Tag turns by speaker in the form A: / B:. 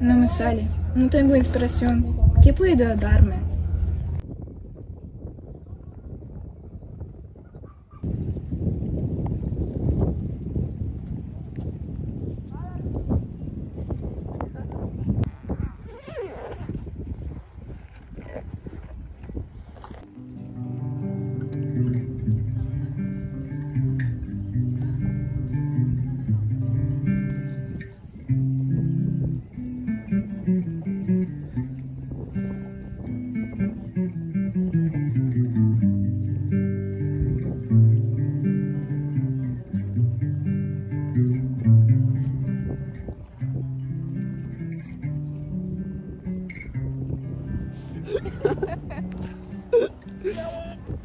A: No me sale. No tengo inspiración. ¿Qué puedo darme? 귀여워.